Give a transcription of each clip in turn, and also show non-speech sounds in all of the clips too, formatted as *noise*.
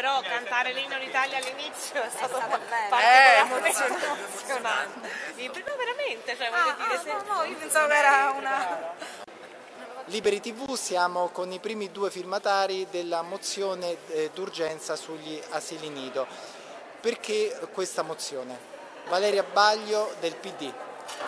però cantare l'inno d'Italia all'inizio è stato, stato bello. particolarmente Eh, *laughs* emozionante. No, veramente, cioè, Ah, voglio dire, ah, se- no, no, io pensavo che era una... Liberi TV siamo con i primi due firmatari della mozione eh, d'urgenza sugli asili nido. Perché questa mozione? Valeria Baglio del PD.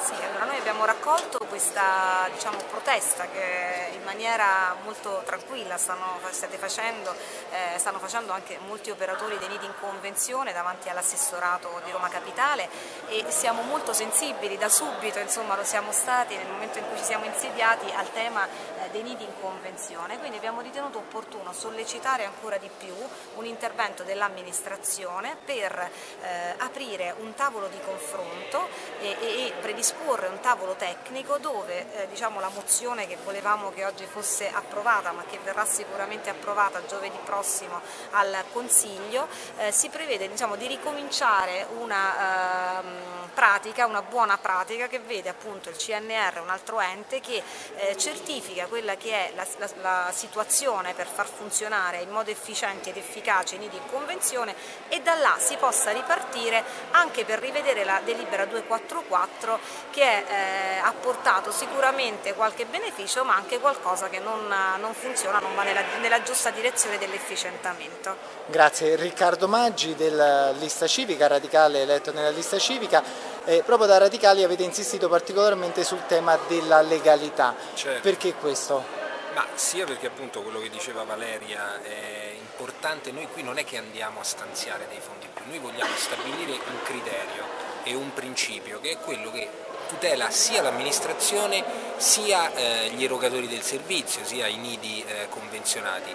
Sì, allora noi abbiamo raccolto questa diciamo, protesta che in maniera molto tranquilla stanno, state facendo, eh, stanno facendo anche molti operatori dei nidi in convenzione davanti all'assessorato di Roma Capitale e siamo molto sensibili da subito, insomma lo siamo stati nel momento in cui ci siamo insediati al tema eh, dei nidi in convenzione, quindi abbiamo ritenuto opportuno sollecitare ancora di più un intervento dell'amministrazione per eh, aprire un tavolo di confronto e, e- e predisporre un tavolo tecnico dove eh, diciamo, la mozione che volevamo che oggi fosse approvata ma che verrà sicuramente approvata giovedì prossimo al Consiglio eh, si prevede diciamo, di ricominciare una ehm, pratica, una buona pratica che vede appunto il CNR, un altro ente che eh, certifica quella che è la, la- la situazione per far funzionare in modo efficiente ed efficace i nidi in convenzione e da là si possa ripartire anche per rivedere la delibera 244 che eh, ha portato sicuramente qualche beneficio ma anche qualcosa che non, non funziona, non va nella, nella giusta direzione dell'efficientamento. Grazie. Riccardo Maggi della lista civica, radicale eletto nella lista civica. Eh, proprio da radicali avete insistito particolarmente sul tema della legalità. Certo. Perché questo? Ma sia perché appunto quello che diceva Valeria è importante, noi qui non è che andiamo a stanziare dei fondi più, noi vogliamo stabilire un criterio e un principio che è quello che tutela sia l'amministrazione sia eh, gli erogatori del servizio, sia i nidi eh, convenzionati.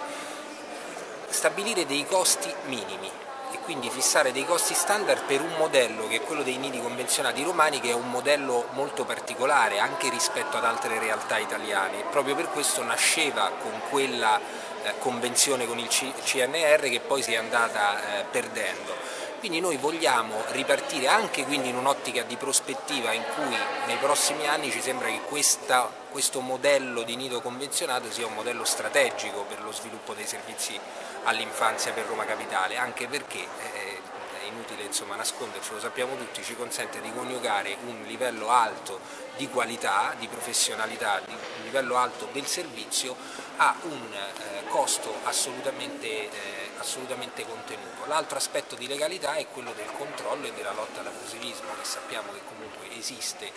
Stabilire dei costi minimi e quindi fissare dei costi standard per un modello che è quello dei nidi convenzionati romani che è un modello molto particolare anche rispetto ad altre realtà italiane e proprio per questo nasceva con quella eh, convenzione con il CNR che poi si è andata perdendo. Quindi noi vogliamo ripartire anche in un'ottica di prospettiva in cui nei prossimi anni ci sembra che questa- questo modello di nido convenzionato sia un modello strategico per lo sviluppo dei servizi all'infanzia per Roma Capitale, anche perché eh, è inutile insomma, nasconderci, lo sappiamo tutti, ci consente di coniugare un livello alto di qualità, di professionalità, di un livello alto del servizio a un eh, costo assolutamente, eh, assolutamente contenuto. L'altro aspetto di legalità è quello del controllo e della lotta all'abusivismo che sappiamo che comunque esiste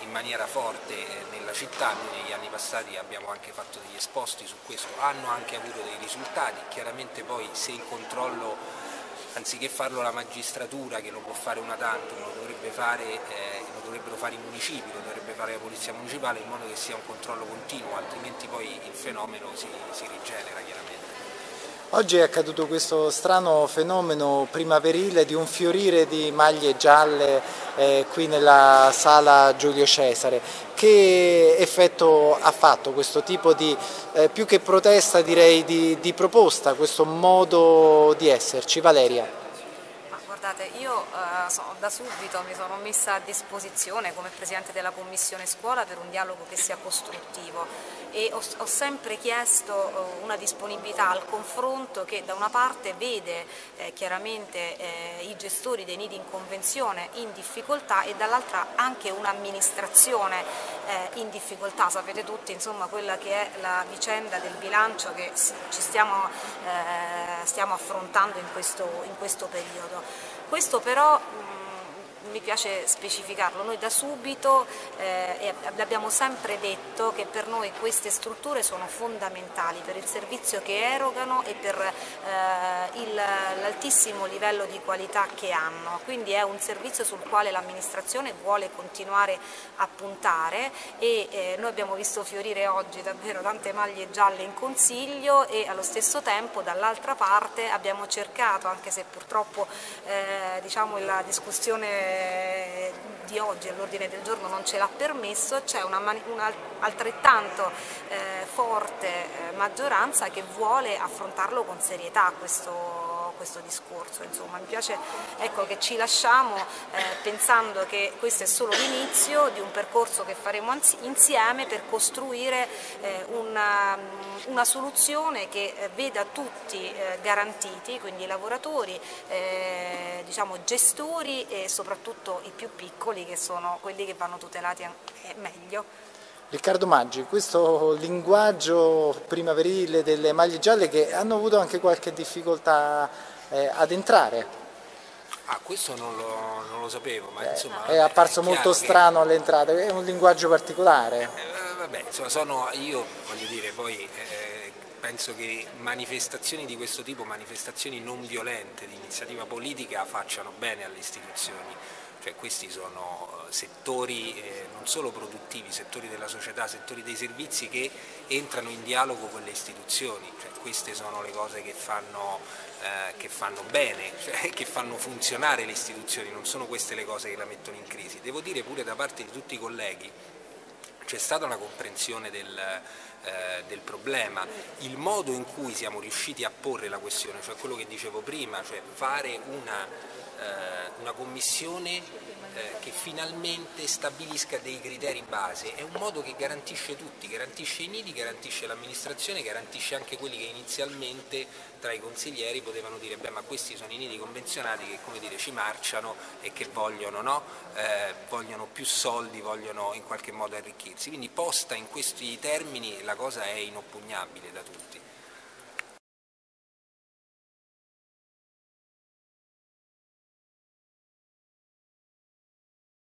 in maniera forte eh, nella città, noi negli anni passati abbiamo anche fatto degli esposti su questo, hanno anche avuto dei risultati, chiaramente poi se il controllo anziché farlo la magistratura che lo può fare una tantum, lo, dovrebbe fare, eh, lo dovrebbero fare i municipi, lo dovrebbe fare la polizia municipale in modo che sia un controllo continuo, altrimenti poi il fenomeno si, si rigenera chiaramente. Oggi è accaduto questo strano fenomeno primaverile di un fiorire di maglie gialle eh, qui nella sala Giulio Cesare. Che effetto ha fatto questo tipo di, eh, più che protesta direi di, di proposta, questo modo di esserci? Valeria? Guardate, io eh, so- da subito mi sono messa a disposizione come Presidente della Commissione Scuola per un dialogo che sia costruttivo e ho, ho sempre chiesto eh, una disponibilità al confronto che da una parte vede eh, chiaramente eh, i gestori dei nidi in convenzione in difficoltà e dall'altra anche un'amministrazione eh, in difficoltà. Sapete tutti insomma quella che è la vicenda del bilancio che ci stiamo, eh, stiamo affrontando in questo, in questo periodo. Questo però mi piace specificarlo, noi da subito eh, l'abbiamo sempre detto che per noi queste strutture sono fondamentali per il servizio che erogano e per eh, l'altissimo livello di qualità che hanno, quindi è un servizio sul quale l'amministrazione vuole continuare a puntare e eh, noi abbiamo visto fiorire oggi davvero tante maglie gialle in consiglio e allo stesso tempo dall'altra parte abbiamo cercato, anche se purtroppo eh, diciamo, la discussione di oggi all'ordine del giorno non ce l'ha permesso, c'è una, mani- una altrettanto eh, forte eh, maggioranza che vuole affrontarlo con serietà questo, questo discorso, insomma mi piace ecco, che ci lasciamo eh, pensando che questo è solo l'inizio di un percorso che faremo insieme per costruire eh, una, una, soluzione che eh, veda tutti eh, garantiti, quindi i lavoratori, eh, diciamo, gestori e soprattutto i più piccoli che sono quelli che vanno tutelati meglio. Riccardo Maggi, questo linguaggio primaverile delle maglie gialle che hanno avuto anche qualche difficoltà eh, ad entrare. Ah, questo non lo, non lo sapevo, ma eh, insomma... È apparso è molto strano che... all'entrata, è un linguaggio particolare. Eh, vabbè, insomma, sono, io voglio dire, poi eh, penso che manifestazioni di questo tipo, manifestazioni non violente di iniziativa politica facciano bene alle istituzioni cioè questi sono eh, settori eh, non solo produttivi, settori della società, settori dei servizi che entrano in dialogo con le istituzioni, cioè, queste sono le cose che fanno, eh, che fanno bene, *laughs* cioè, che fanno funzionare le istituzioni, non sono queste le cose che la mettono in crisi. Devo dire pure da parte di tutti i colleghi c'è stata una comprensione del, eh, del, problema, il modo in cui siamo riusciti a porre la questione, cioè quello che dicevo prima, cioè fare una, eh, una commissione eh, che finalmente stabilisca dei criteri base, è un modo che garantisce tutti, garantisce i nidi, garantisce l'amministrazione, garantisce anche quelli che inizialmente tra i consiglieri potevano dire beh ma questi sono i nidi convenzionati che come dire ci marciano e che vogliono, no? eh, vogliono più soldi, vogliono in qualche modo arricchirsi, quindi posta in questi termini la cosa è inoppugnabile da tutti.